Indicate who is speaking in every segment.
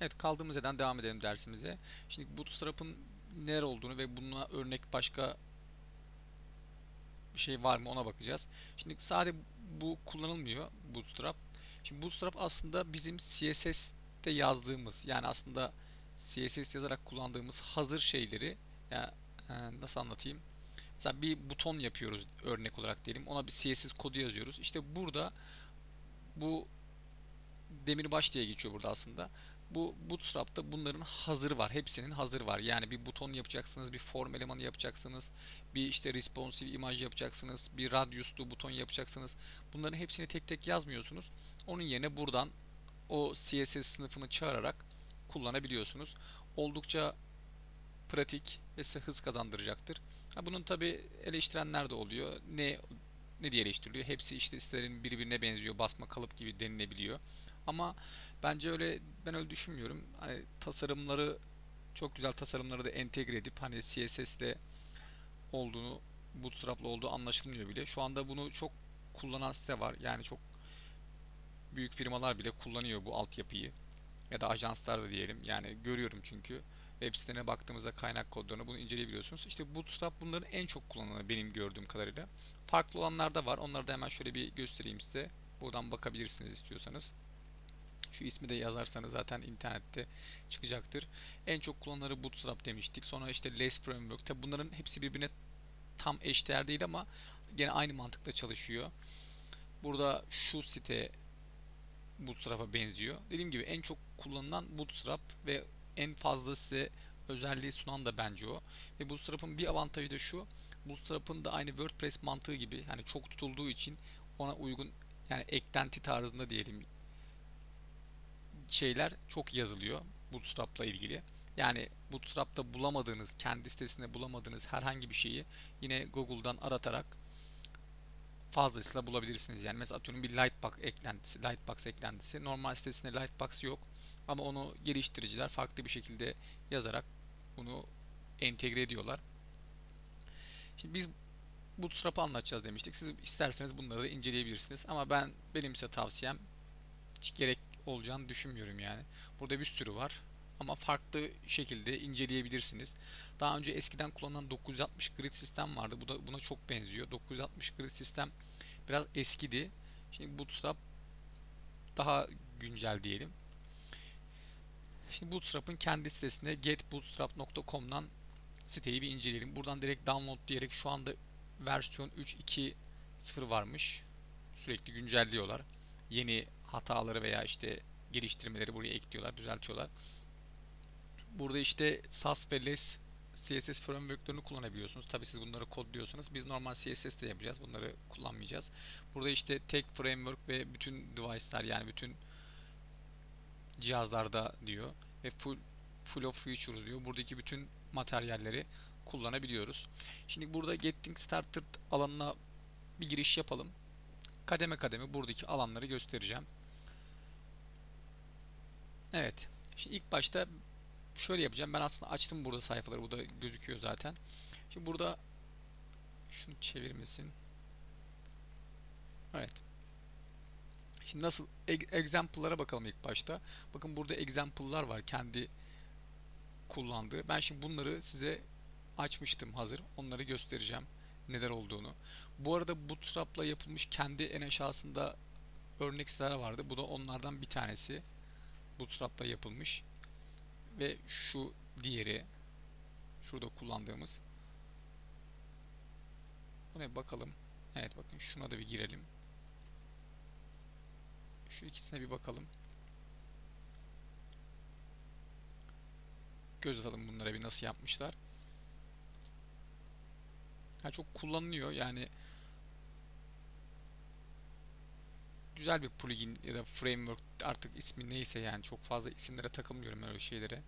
Speaker 1: Evet kaldığımız yerden devam edelim dersimize. Şimdi Bootstrap'ın neler olduğunu ve buna örnek başka bir şey var mı ona bakacağız. Şimdi sadece bu kullanılmıyor Bootstrap. Şimdi Bootstrap aslında bizim CSS'te yazdığımız yani aslında CSS yazarak kullandığımız hazır şeyleri ya e, nasıl anlatayım? Mesela bir buton yapıyoruz örnek olarak diyelim. Ona bir CSS kodu yazıyoruz. İşte burada bu demirbaş diye geçiyor burada aslında. Bu Bootstrap'ta bunların hazır var. Hepsinin hazır var. Yani bir buton yapacaksınız, bir form elemanı yapacaksınız, bir işte responsive imaj yapacaksınız, bir radiuslu buton yapacaksınız. Bunların hepsini tek tek yazmıyorsunuz. Onun yerine buradan o CSS sınıfını çağırarak kullanabiliyorsunuz. Oldukça pratik ve size hız kazandıracaktır. Ha, bunun tabi eleştirenler de oluyor. Ne ne diye eleştiriliyor? Hepsi işte sitelerin birbirine benziyor, basma kalıp gibi denilebiliyor. Ama bence öyle ben öyle düşünmüyorum. Hani tasarımları çok güzel tasarımları da entegre edip hani CSS'de olduğunu Bootstrap'la olduğu anlaşılmıyor bile. Şu anda bunu çok kullanan site var. Yani çok büyük firmalar bile kullanıyor bu altyapıyı. Ya da ajanslar da diyelim. Yani görüyorum çünkü web sitelerine baktığımızda kaynak kodlarını bunu inceleyebiliyorsunuz. İşte Bootstrap bunların en çok kullanılanı benim gördüğüm kadarıyla. Farklı olanlar da var. Onları da hemen şöyle bir göstereyim size. Buradan bakabilirsiniz istiyorsanız. Şu ismi de yazarsanız zaten internette çıkacaktır. En çok kullanıları Bootstrap demiştik. Sonra işte Less Framework. Tabi bunların hepsi birbirine tam eşdeğer değil ama gene aynı mantıkla çalışıyor. Burada şu site Bootstrap'a benziyor. Dediğim gibi en çok kullanılan Bootstrap ve en fazla size özelliği sunan da bence o. Ve Bootstrap'ın bir avantajı da şu. Bootstrap'ın da aynı WordPress mantığı gibi hani çok tutulduğu için ona uygun yani eklenti tarzında diyelim şeyler çok yazılıyor Bootstrap'la ilgili. Yani Bootstrap'ta bulamadığınız, kendi sitesinde bulamadığınız herhangi bir şeyi yine Google'dan aratarak fazlasıyla bulabilirsiniz. Yani mesela atıyorum bir Lightbox eklentisi, Lightbox eklentisi. Normal sitesinde Lightbox yok. Ama onu geliştiriciler farklı bir şekilde yazarak bunu entegre ediyorlar. Şimdi biz Bootstrap'ı anlatacağız demiştik. Siz isterseniz bunları da inceleyebilirsiniz. Ama ben benim ise tavsiyem hiç gerek olacağını düşünmüyorum yani. Burada bir sürü var ama farklı şekilde inceleyebilirsiniz. Daha önce eskiden kullanılan 960 grid sistem vardı. Bu da buna çok benziyor. 960 grid sistem biraz eskidi. Şimdi Bootstrap daha güncel diyelim. Şimdi Bootstrap'ın kendi sitesinde getbootstrap.com'dan siteyi bir inceleyelim. Buradan direkt download diyerek şu anda versiyon 3.2.0 varmış. Sürekli güncelliyorlar. Yeni hataları veya işte geliştirmeleri buraya ekliyorlar, düzeltiyorlar. Burada işte SAS ve LESS CSS framework'lerini kullanabiliyorsunuz. Tabi siz bunları kodluyorsanız biz normal CSS'te yapacağız. Bunları kullanmayacağız. Burada işte tek framework ve bütün device'lar yani bütün cihazlarda diyor ve full full of features diyor. Buradaki bütün materyalleri kullanabiliyoruz. Şimdi burada Getting Started alanına bir giriş yapalım. Kademe kademe buradaki alanları göstereceğim. Evet. Şimdi ilk başta şöyle yapacağım. Ben aslında açtım burada sayfaları. Bu da gözüküyor zaten. Şimdi burada şunu çevirmesin. Evet. Şimdi nasıl example'lara bakalım ilk başta. Bakın burada example'lar var kendi kullandığı. Ben şimdi bunları size açmıştım hazır. Onları göstereceğim neler olduğunu. Bu arada Bootstrap'la yapılmış kendi en aşağısında örnek siteler vardı. Bu da onlardan bir tanesi. Bootstrap'la yapılmış. Ve şu diğeri şurada kullandığımız Buna bakalım. Evet bakın şuna da bir girelim. Şu ikisine bir bakalım. Göz atalım bunlara bir nasıl yapmışlar. Ha, çok kullanılıyor yani güzel bir plugin ya da framework artık ismi neyse yani çok fazla isimlere takılmıyorum öyle şeylere.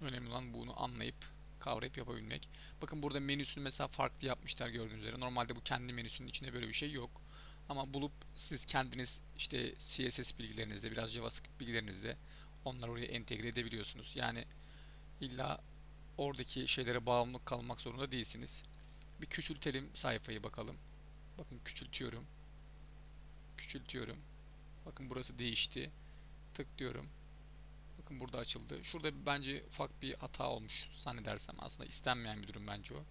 Speaker 1: Önemli olan bunu anlayıp kavrayıp yapabilmek. Bakın burada menüsünü mesela farklı yapmışlar gördüğünüz üzere. Normalde bu kendi menüsünün içinde böyle bir şey yok. Ama bulup siz kendiniz işte CSS bilgilerinizde biraz JavaScript bilgilerinizde onları oraya entegre edebiliyorsunuz. Yani illa oradaki şeylere bağımlı kalmak zorunda değilsiniz. Bir küçültelim sayfayı bakalım. Bakın küçültüyorum. Küçültüyorum. Bakın burası değişti. Tık diyorum. Bakın burada açıldı. Şurada bence ufak bir hata olmuş zannedersem. Aslında istenmeyen bir durum bence o.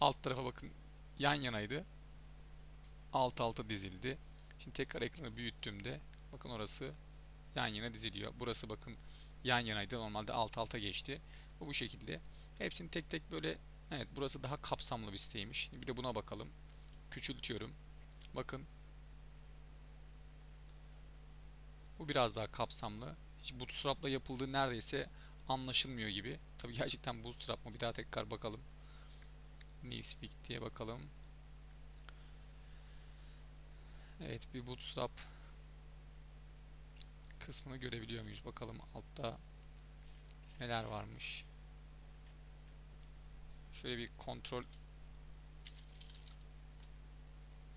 Speaker 1: Alt tarafa bakın yan yanaydı. Alt alta dizildi. Şimdi tekrar ekranı büyüttüğümde bakın orası yan yana diziliyor. Burası bakın yan yanaydı. Normalde alt alta geçti. Bu bu şekilde. Hepsini tek tek böyle evet burası daha kapsamlı bir siteymiş. Bir de buna bakalım. Küçültüyorum. Bakın. Bu biraz daha kapsamlı. Hiç Bootstrap'la yapıldığı neredeyse anlaşılmıyor gibi. Tabii gerçekten Bootstrap mı? Bir daha tekrar bakalım. Newspeak diye bakalım. Evet bir Bootstrap kısmını görebiliyor muyuz? Bakalım altta neler varmış. Şöyle bir kontrol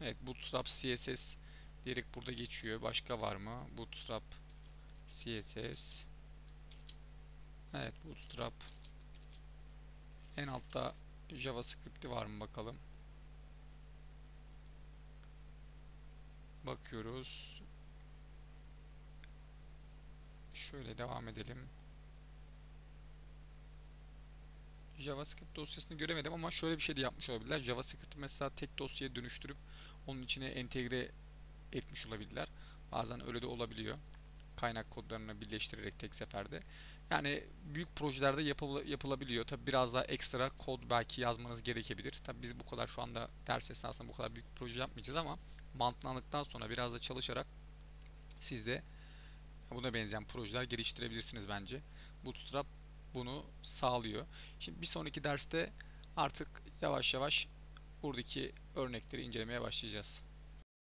Speaker 1: Evet Bootstrap CSS diyerek burada geçiyor. Başka var mı? Bootstrap CSS Evet Bootstrap en altta JavaScript'i var mı bakalım. Bakıyoruz. Şöyle devam edelim. JavaScript dosyasını göremedim ama şöyle bir şey de yapmış olabilirler. JavaScript'i mesela tek dosyaya dönüştürüp onun içine entegre etmiş olabilirler. Bazen öyle de olabiliyor. Kaynak kodlarını birleştirerek tek seferde. Yani büyük projelerde yapıl yapılabiliyor. Tabi biraz daha ekstra kod belki yazmanız gerekebilir. Tabi biz bu kadar şu anda ders esnasında bu kadar büyük proje yapmayacağız ama mantığını sonra biraz da çalışarak siz de buna benzeyen projeler geliştirebilirsiniz bence. Bootstrap bunu sağlıyor. Şimdi bir sonraki derste artık yavaş yavaş buradaki örnekleri incelemeye başlayacağız.